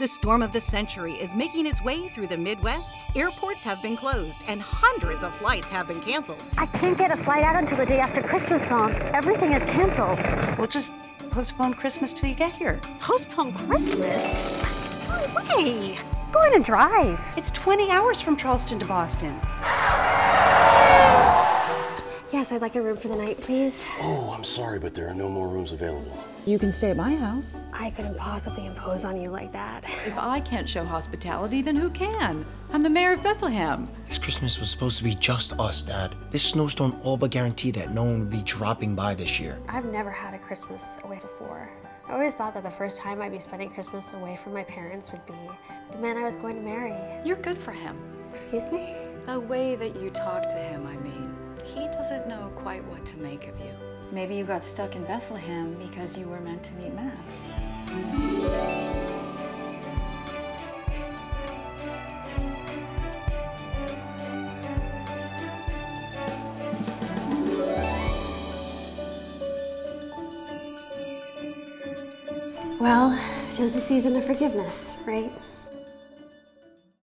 The storm of the century is making its way through the Midwest. Airports have been closed and hundreds of flights have been canceled. I can't get a flight out until the day after Christmas, Mom. Everything is canceled. We'll just postpone Christmas till you get here. Postpone Christmas? No way. Going to drive. It's 20 hours from Charleston to Boston. Yes, I'd like a room for the night, please. Oh, I'm sorry, but there are no more rooms available. You can stay at my house. I couldn't possibly impose on you like that. If I can't show hospitality, then who can? I'm the mayor of Bethlehem. This Christmas was supposed to be just us, Dad. This snowstorm all but guaranteed that no one would be dropping by this year. I've never had a Christmas away before. I always thought that the first time I'd be spending Christmas away from my parents would be the man I was going to marry. You're good for him. Excuse me? The way that you talk to him, I mean. He doesn't know quite what to make of you. Maybe you got stuck in Bethlehem because you were meant to meet Mass. Well, tis the season of forgiveness, right?